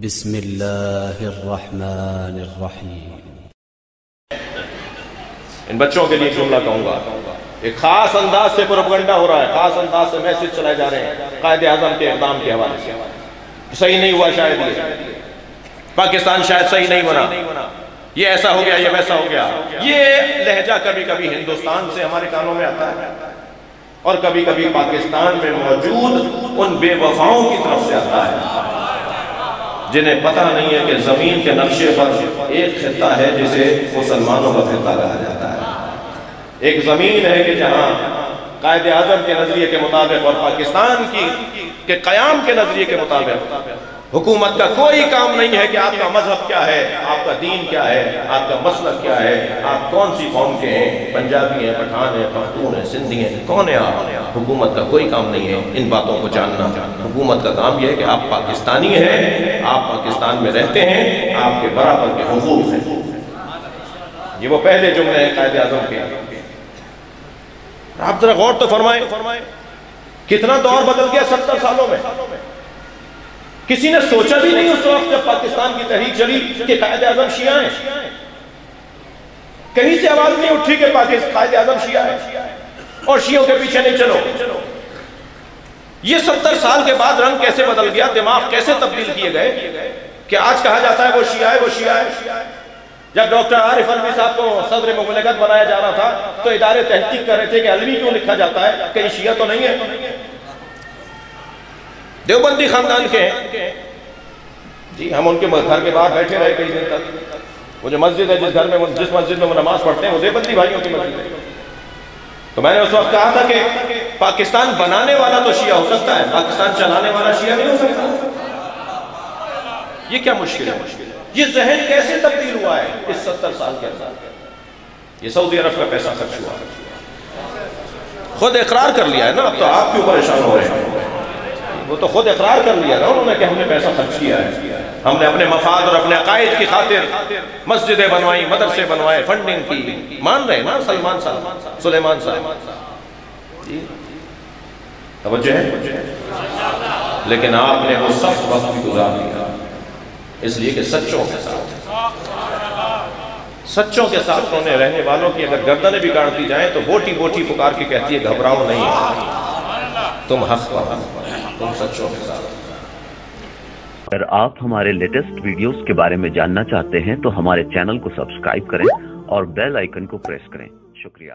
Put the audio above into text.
بسم الله الرحمن الرحيم ان بچوں کے لیے جملہ کہوں گا۔ ایک خاص انداز سے پروپگنڈا ہو رہا ہے، خاص انداز سے میسج چلائے جا رہے ہیں، قائد اعظم کے اقدام کے حوالے سے۔ صحیح نہیں ہوا شاید یہ۔ پاکستان شاید صحیح نہیں بنا۔ یہ ایسا ہو گیا، یہ ویسا ہو گیا۔ یہ لہجہ کبھی کبھی ہندوستان سے ہمارے کانوں میں آتا ہے۔ اور کبھی کبھی پاکستان میں موجود ان بے وفاؤں کی طرف سے آتا ہے۔ جنہیں پتہ نہیں ہے کہ زمین کے نقشے پر ایک خطہ ہے جسے مسلمانوں کا خطہ کہا جاتا ہے۔ ایک زمین ہے کہ جہاں قائد اعظم کے نظریے کے مطابق اور پاکستان کی، کہ قیام کے نظریے کے مطابق حکومت کا کوئی کام نہیں ہے کہ آپ کا مذہب کیا ہے، آپ کا دین کیا ہے، آپ کا مسلک کیا ہے، آپ کون سی قوم کے ہیں؟ پنجابی ہیں، پٹھان ہیں، پختون ہیں، سندھی ہیں، کون ہے آپ؟ حکومت کا کوئی کام نہیں ہے ان باتوں کو جاننا۔ حکومت کا کام یہ ہے کہ آپ پاکستانی ہیں، آپ پاکستان میں رہتے ہیں، آپ کے برابر کے حقوق ہیں۔ یہ وہ پہلے جملے ہیں قائد اعظم کے۔ آپ ذرا غور تو فرمائیں، کتنا دور بدل گیا ستر سالوں میں؟ کسی نے سوچا بھی نہیں اس وقت جب پاکستان کی تحریک چلی کہ قائد اعظم شیعہ ہیں۔ کہیں سے آواز نہیں اٹھی کہ قائد اعظم شیعہ ہے اور شیعوں کے پیچھے نہیں چلو۔ یہ ستر سال کے بعد رنگ کیسے بدل گیا، دماغ کیسے تبدیل کیے گئے کہ آج کہا جاتا ہے وہ شیعہ ہے، وہ شیعہ ہے۔ جب ڈاکٹر عارف علوی صاحب کو صدر مملکت بنایا جا رہا تھا تو ادارے تحقیق کر رہے تھے کہ علوی کیوں لکھا جاتا ہے کہیں شیعہ تو نہیں ہے۔ دیوبندی خاندان کے ہیں۔ جی ہم ان کے گھر کے باہر بیٹھے رہے کئی دن تک۔ وہ جو مسجد ہے، جس گھر میں جس مسجد میں وہ نماز پڑھتے ہیں، وہ دیوبندی بھائیوں کی مسجد ہے۔ تو میں نے اس وقت کہا تھا کہ پاکستان بنانے والا تو شیعہ ہو سکتا ہے، پاکستان چلانے والا شیعہ نہیں ہو سکتا۔ یہ کیا مشکل ہے؟ یہ ذہن کیسے تبدیل ہوا ہے اس ستر سال کے اندر؟ یہ سعودی عرب کا پیسہ خرچ ہوا۔ خود اقرار کر لیا ہے نا، اب تو آپ کیوں پریشان ہو رہے ہیں۔ وہ تو خود اقرار کر لیا نا انہوں نے کہ ہم نے پیسہ خرچ کیا ہے۔ ہم نے اپنے مفاد اور اپنے عقائد کی خاطر مسجدیں بنوائی مدرسے بنوائے فنڈنگ کی۔ مان رہے نا سلمان صاحب، سلیمان صاحب۔ جی۔ توجہ ہے۔ لیکن آپ نے وہ سخت وقت بھی گزار دیا اس لیے کہ سچوں کے ساتھ۔ سچوں کے ساتھ انہوں رہنے والوں کی اگر گردنیں بھی دی جائیں تو بوٹی بوٹی پکار کے کہتی ہے، گھبراؤ نہیں۔ تم حق پر تم سچوں کے ساتھ اگر آپ ہمارے لیٹسٹ ویڈیوز کے بارے میں جاننا چاہتے ہیں تو ہمارے چینل کو سبسکرائب کریں اور بیل آئیکن کو پریس کریں۔ شکریہ۔